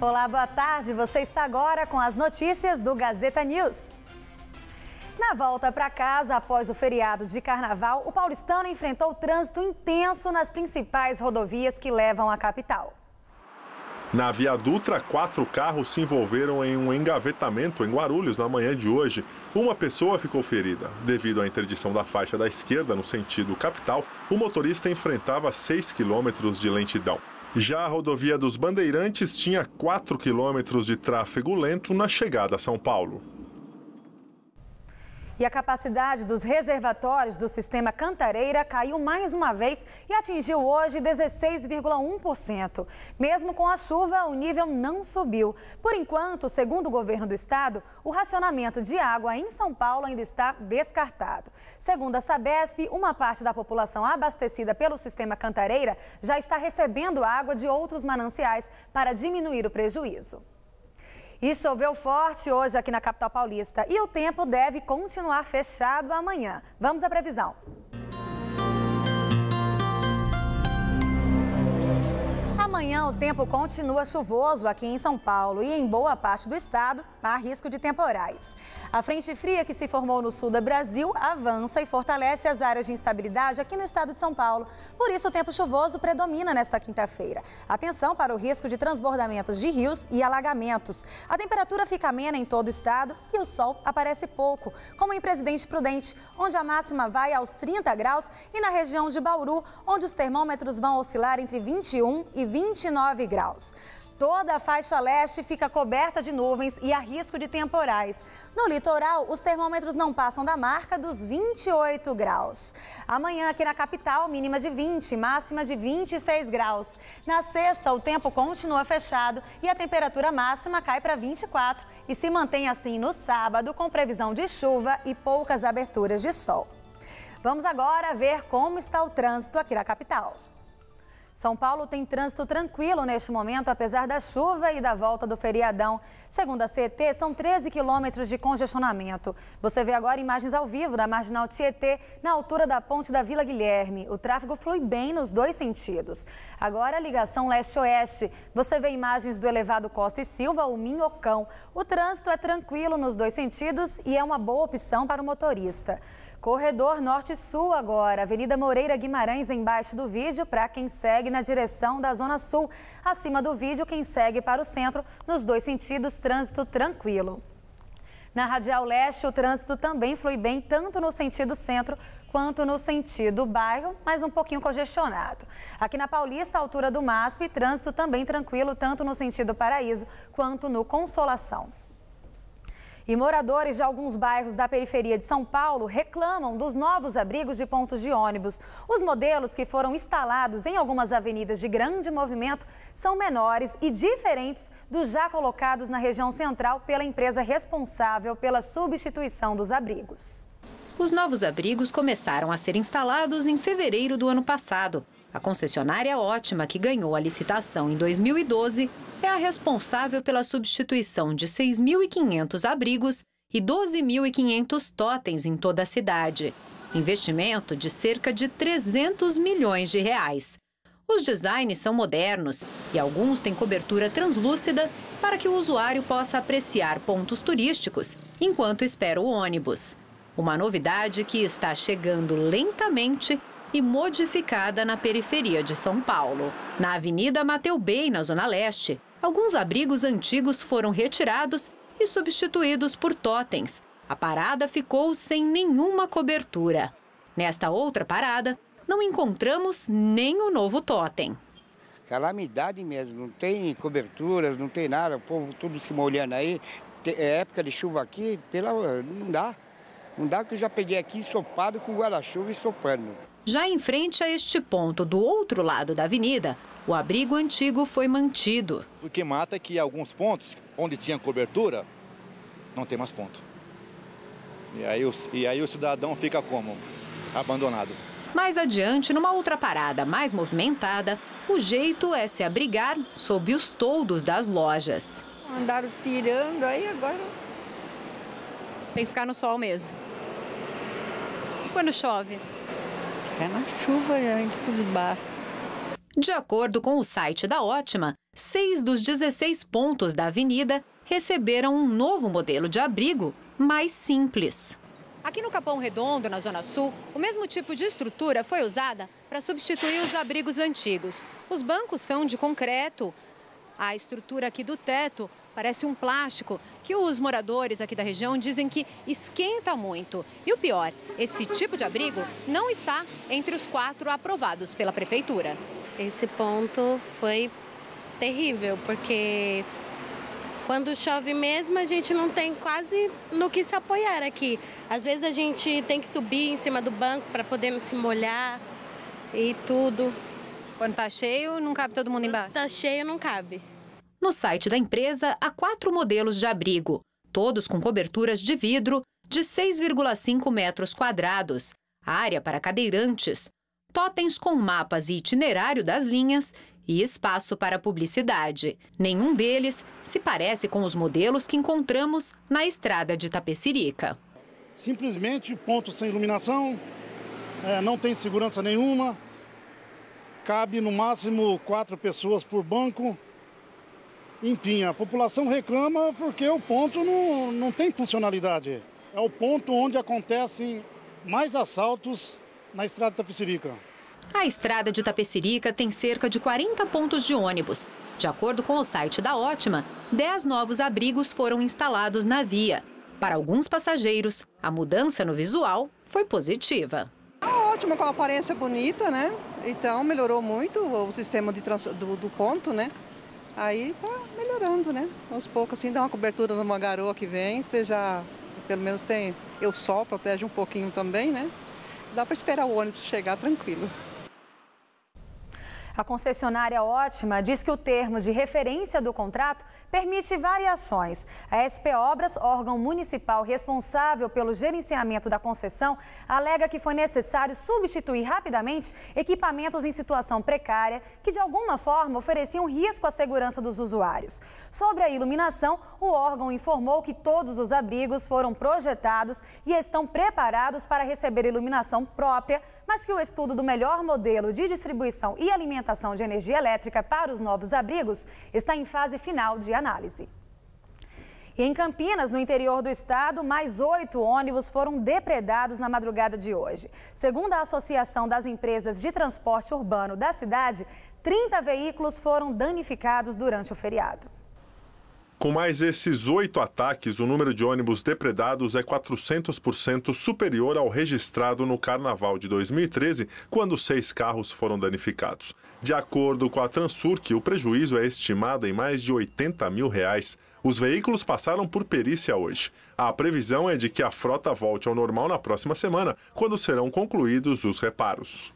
Olá, boa tarde. Você está agora com as notícias do Gazeta News. Na volta para casa, após o feriado de carnaval, o paulistano enfrentou trânsito intenso nas principais rodovias que levam à capital. Na Via Dutra, quatro carros se envolveram em um engavetamento em Guarulhos na manhã de hoje. Uma pessoa ficou ferida. Devido à interdição da faixa da esquerda no sentido capital, o motorista enfrentava 6 quilômetros de lentidão. Já a rodovia dos Bandeirantes tinha 4 quilômetros de tráfego lento na chegada a São Paulo. E a capacidade dos reservatórios do sistema Cantareira caiu mais uma vez e atingiu hoje 16,1%. Mesmo com a chuva, o nível não subiu. Por enquanto, segundo o governo do estado, o racionamento de água em São Paulo ainda está descartado. Segundo a Sabesp, uma parte da população abastecida pelo sistema Cantareira já está recebendo água de outros mananciais para diminuir o prejuízo. E choveu forte hoje aqui na capital paulista e o tempo deve continuar fechado amanhã. Vamos à previsão. Amanhã o tempo continua chuvoso aqui em São Paulo e em boa parte do estado há risco de temporais. A frente fria que se formou no sul do Brasil avança e fortalece as áreas de instabilidade aqui no estado de São Paulo. Por isso, o tempo chuvoso predomina nesta quinta-feira. Atenção para o risco de transbordamentos de rios e alagamentos. A temperatura fica amena em todo o estado e o sol aparece pouco, como em Presidente Prudente, onde a máxima vai aos 30 graus, e na região de Bauru, onde os termômetros vão oscilar entre 21 e 29 graus. Toda a faixa leste fica coberta de nuvens e há risco de temporais. No litoral, os termômetros não passam da marca dos 28 graus. Amanhã, aqui na capital, mínima de 20, máxima de 26 graus. Na sexta, o tempo continua fechado e a temperatura máxima cai para 24 e se mantém assim no sábado, com previsão de chuva e poucas aberturas de sol. Vamos agora ver como está o trânsito aqui na capital. São Paulo tem trânsito tranquilo neste momento, apesar da chuva e da volta do feriadão. Segundo a CET, são 13 quilômetros de congestionamento. Você vê agora imagens ao vivo da Marginal Tietê, na altura da ponte da Vila Guilherme. O tráfego flui bem nos dois sentidos. Agora a ligação leste-oeste. Você vê imagens do elevado Costa e Silva, o Minhocão. O trânsito é tranquilo nos dois sentidos e é uma boa opção para o motorista. Corredor Norte-Sul agora, Avenida Moreira Guimarães embaixo do vídeo para quem segue na direção da Zona Sul. Acima do vídeo, quem segue para o centro, nos dois sentidos, trânsito tranquilo. Na Radial Leste, o trânsito também flui bem, tanto no sentido centro quanto no sentido bairro, mas um pouquinho congestionado. Aqui na Paulista, altura do MASP, trânsito também tranquilo, tanto no sentido Paraíso quanto no Consolação. E moradores de alguns bairros da periferia de São Paulo reclamam dos novos abrigos de pontos de ônibus. Os modelos que foram instalados em algumas avenidas de grande movimento são menores e diferentes dos já colocados na região central pela empresa responsável pela substituição dos abrigos. Os novos abrigos começaram a ser instalados em fevereiro do ano passado. A concessionária Ótima, que ganhou a licitação em 2012, é a responsável pela substituição de 6.500 abrigos e 12.500 totens em toda a cidade. Investimento de cerca de 300 milhões de reais. Os designs são modernos e alguns têm cobertura translúcida para que o usuário possa apreciar pontos turísticos enquanto espera o ônibus. Uma novidade que está chegando lentamente e modificada na periferia de São Paulo. Na Avenida Mateu Bey, na Zona Leste, alguns abrigos antigos foram retirados e substituídos por totens. A parada ficou sem nenhuma cobertura. Nesta outra parada, não encontramos nem o novo totem. Calamidade mesmo, não tem coberturas, não tem nada, o povo tudo se molhando aí. É época de chuva aqui, pela, não dá. Não dá que eu já peguei aqui ensopado com guarda-chuva e sopando. Já em frente a este ponto, do outro lado da avenida, o abrigo antigo foi mantido. O que mata é que alguns pontos, onde tinha cobertura, não tem mais ponto. E aí, o, e aí o cidadão fica como? Abandonado. Mais adiante, numa outra parada mais movimentada, o jeito é se abrigar sob os toldos das lojas. Andaram tirando, aí agora Tem que ficar no sol mesmo. E quando chove? Ficar na chuva, a gente. De acordo com o site da Ótima, seis dos 16 pontos da avenida receberam um novo modelo de abrigo mais simples. Aqui no Capão Redondo, na Zona Sul, o mesmo tipo de estrutura foi usada para substituir os abrigos antigos. Os bancos são de concreto. A estrutura aqui do teto parece um plástico que os moradores aqui da região dizem que esquenta muito. E o pior, esse tipo de abrigo não está entre os quatro aprovados pela prefeitura. Esse ponto foi terrível, porque quando chove mesmo, a gente não tem quase no que se apoiar aqui. Às vezes a gente tem que subir em cima do banco para poder se molhar e tudo. Quando está cheio, não cabe todo mundo embaixo? Está cheio, não cabe. No site da empresa, há quatro modelos de abrigo, todos com coberturas de vidro de 6,5 metros quadrados, área para cadeirantes, totens com mapas e itinerário das linhas e espaço para publicidade. Nenhum deles se parece com os modelos que encontramos na estrada de Tapecirica. Simplesmente ponto sem iluminação, é, não tem segurança nenhuma, cabe no máximo quatro pessoas por banco. Enfim, a população reclama porque o ponto não, não tem funcionalidade. É o ponto onde acontecem mais assaltos na estrada de Tapecirica. A estrada de Tapecirica tem cerca de 40 pontos de ônibus. De acordo com o site da Ótima, 10 novos abrigos foram instalados na via. Para alguns passageiros, a mudança no visual foi positiva. Ah, ótima, com a aparência bonita, né? Então melhorou muito o sistema de trans... do, do, ponto, né? Aí tá melhorando, né? Aos poucos, assim, dá uma cobertura numa garoa que vem, você já, pelo menos tem o sol, protege um pouquinho também, né? Dá para esperar o ônibus chegar tranquilo. A concessionária Ótima diz que o termo de referência do contrato permite variações. A SP Obras, órgão municipal responsável pelo gerenciamento da concessão, alega que foi necessário substituir rapidamente equipamentos em situação precária que de alguma forma ofereciam risco à segurança dos usuários. Sobre a iluminação, o órgão informou que todos os abrigos foram projetados e estão preparados para receber iluminação própria mas que o estudo do melhor modelo de distribuição e alimentação de energia elétrica para os novos abrigos está em fase final de análise. Em Campinas, no interior do estado, mais oito ônibus foram depredados na madrugada de hoje. Segundo a Associação das Empresas de Transporte Urbano da cidade, 30 veículos foram danificados durante o feriado. Com mais esses oito ataques, o número de ônibus depredados é 400% superior ao registrado no Carnaval de 2013, quando seis carros foram danificados. De acordo com a Transurc, o prejuízo é estimado em mais de 80 mil reais. Os veículos passaram por perícia hoje. A previsão é de que a frota volte ao normal na próxima semana, quando serão concluídos os reparos.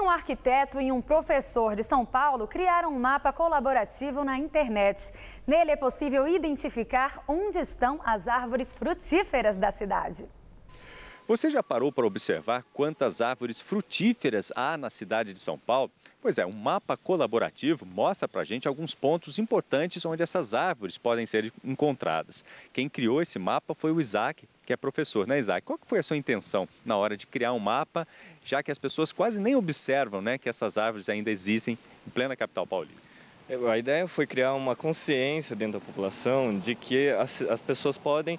Um arquiteto e um professor de São Paulo criaram um mapa colaborativo na internet. Nele é possível identificar onde estão as árvores frutíferas da cidade. Você já parou para observar quantas árvores frutíferas há na cidade de São Paulo? Pois é, um mapa colaborativo mostra para a gente alguns pontos importantes onde essas árvores podem ser encontradas. Quem criou esse mapa foi o Isaac, que é professor, né Isaac? Qual foi a sua intenção na hora de criar um mapa, já que as pessoas quase nem observam né, que essas árvores ainda existem em plena capital paulista? A ideia foi criar uma consciência dentro da população de que as, as pessoas podem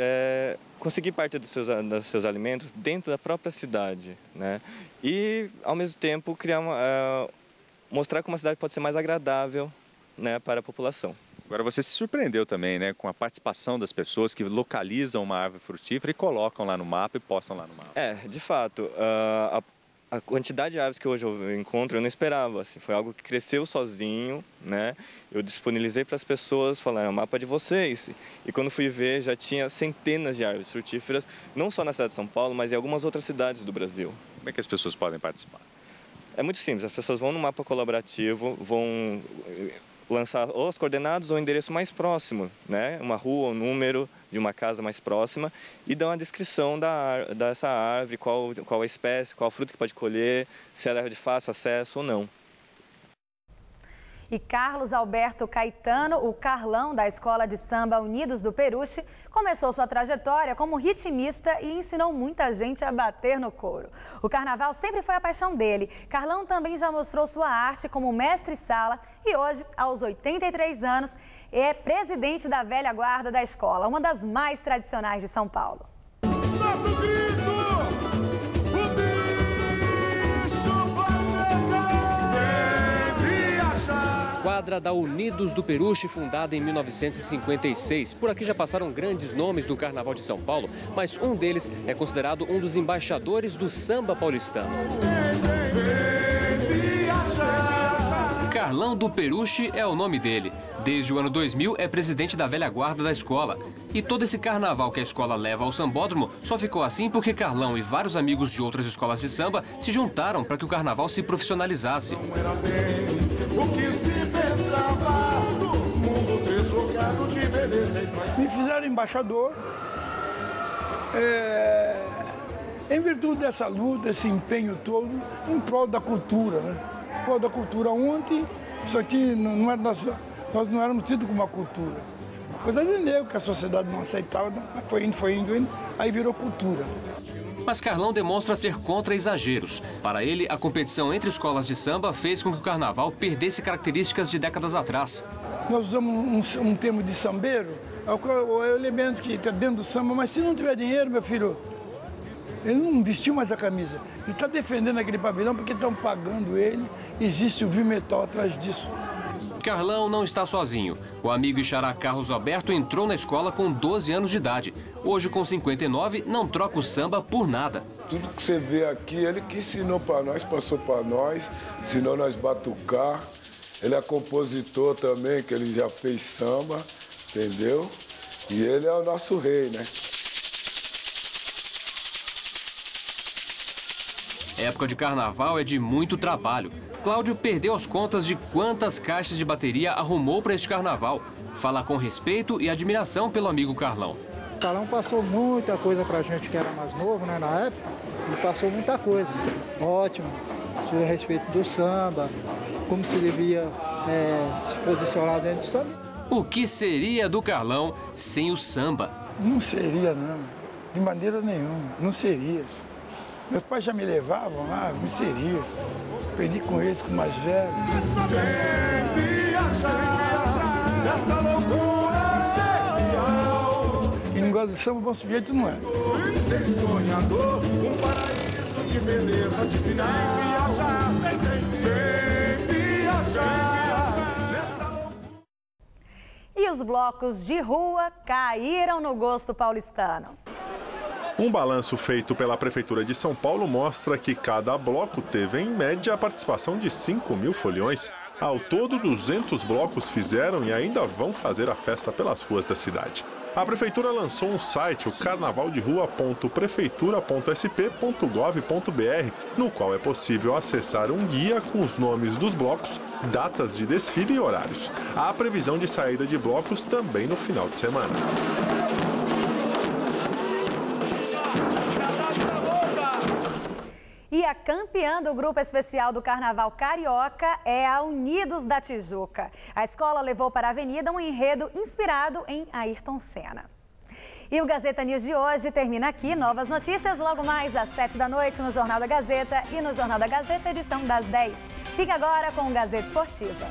é, conseguir parte dos seus, dos seus alimentos dentro da própria cidade, né? E, ao mesmo tempo, criar uma, é, mostrar como a cidade pode ser mais agradável né, para a população. Agora você se surpreendeu também, né, com a participação das pessoas que localizam uma árvore frutífera e colocam lá no mapa e postam lá no mapa. É, de fato, uh, a a quantidade de aves que hoje eu encontro eu não esperava, assim, foi algo que cresceu sozinho, né? Eu disponibilizei para as pessoas, falaram, é o mapa de vocês. E quando fui ver, já tinha centenas de árvores frutíferas, não só na cidade de São Paulo, mas em algumas outras cidades do Brasil. Como é que as pessoas podem participar? É muito simples, as pessoas vão no mapa colaborativo, vão lançar ou as coordenadas ou o endereço mais próximo, né? uma rua, um número de uma casa mais próxima e dão a descrição da, dessa árvore, qual, qual a espécie, qual a fruta que pode colher, se ela é de fácil acesso ou não. E Carlos Alberto Caetano, o Carlão da Escola de Samba Unidos do Peruche, começou sua trajetória como ritmista e ensinou muita gente a bater no couro. O carnaval sempre foi a paixão dele. Carlão também já mostrou sua arte como mestre-sala e hoje, aos 83 anos, é presidente da velha guarda da escola, uma das mais tradicionais de São Paulo. Quadra da Unidos do Peruche, fundada em 1956. Por aqui já passaram grandes nomes do Carnaval de São Paulo, mas um deles é considerado um dos embaixadores do samba paulistano. Carlão do Peruche é o nome dele. Desde o ano 2000 é presidente da velha guarda da escola. E todo esse carnaval que a escola leva ao sambódromo só ficou assim porque Carlão e vários amigos de outras escolas de samba se juntaram para que o carnaval se profissionalizasse. Me fizeram embaixador. É, em virtude dessa luta, desse empenho todo, em prol da cultura. Né? Em prol da cultura ontem, isso aqui não era nosso nós não éramos tidos como uma cultura. Coisa de negro que a sociedade não aceitava, foi indo, foi indo, indo, aí virou cultura. Mas Carlão demonstra ser contra exageros. Para ele, a competição entre escolas de samba fez com que o carnaval perdesse características de décadas atrás. Nós usamos um, um termo de sambeiro, é o, o elemento que está dentro do samba, mas se não tiver dinheiro, meu filho, ele não vestiu mais a camisa. Ele está defendendo aquele pavilhão porque estão pagando ele, existe o Vimetal atrás disso. Carlão não está sozinho. O amigo Ixará Carlos Alberto entrou na escola com 12 anos de idade. Hoje, com 59, não troca o samba por nada. Tudo que você vê aqui, ele que ensinou para nós, passou para nós, ensinou nós batucar. Ele é compositor também, que ele já fez samba, entendeu? E ele é o nosso rei, né? Época de carnaval é de muito trabalho. Cláudio perdeu as contas de quantas caixas de bateria arrumou para este carnaval. Fala com respeito e admiração pelo amigo Carlão. O Carlão passou muita coisa para a gente que era mais novo, né, na época. Ele passou muita coisa. Ótimo. A respeito do samba, como se devia é, se posicionar dentro do samba. O que seria do Carlão sem o samba? Não seria, não. De maneira nenhuma. Não seria. Meus pais já me levavam lá, não seria. Aprendi com eles, com mais velhos. Quem não gosta de samba, bom sujeito não é. sonhador, um paraíso de beleza divina. Os blocos de rua caíram no gosto paulistano. Um balanço feito pela Prefeitura de São Paulo mostra que cada bloco teve, em média, a participação de 5 mil foliões. Ao todo, 200 blocos fizeram e ainda vão fazer a festa pelas ruas da cidade. A Prefeitura lançou um site, o carnavaldderua.prefeitura.sp.gov.br, no qual é possível acessar um guia com os nomes dos blocos, datas de desfile e horários. Há previsão de saída de blocos também no final de semana. E a campeã do grupo especial do Carnaval Carioca é a Unidos da Tijuca. A escola levou para a avenida um enredo inspirado em Ayrton Senna. E o Gazeta News de hoje termina aqui. Novas notícias logo mais às 7 da noite no Jornal da Gazeta e no Jornal da Gazeta, edição das 10. Fique agora com o Gazeta Esportiva.